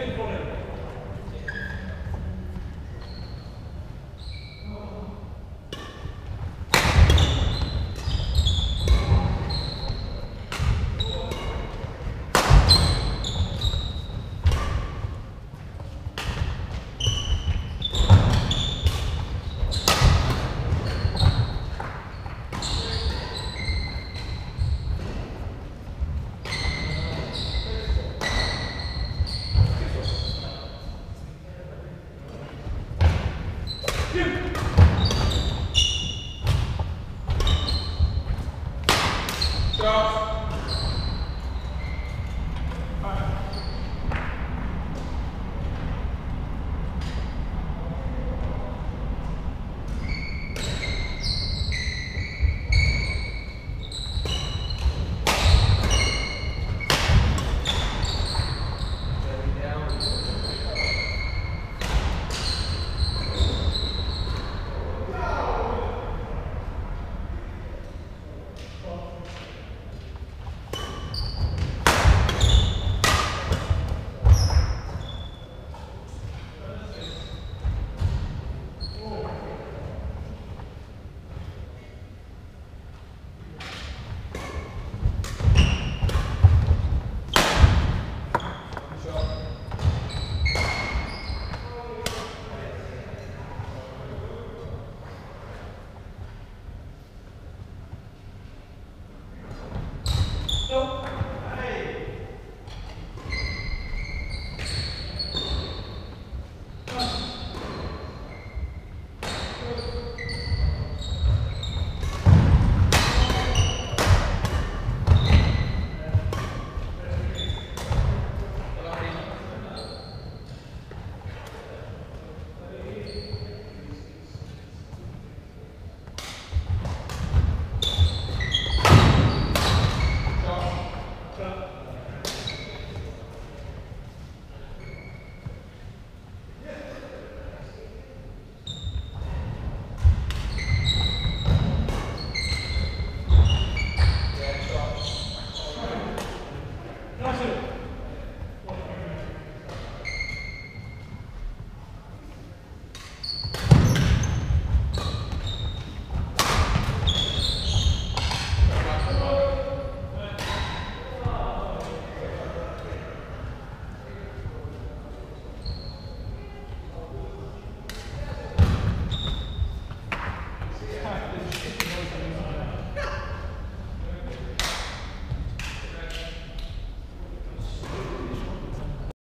faithfulness.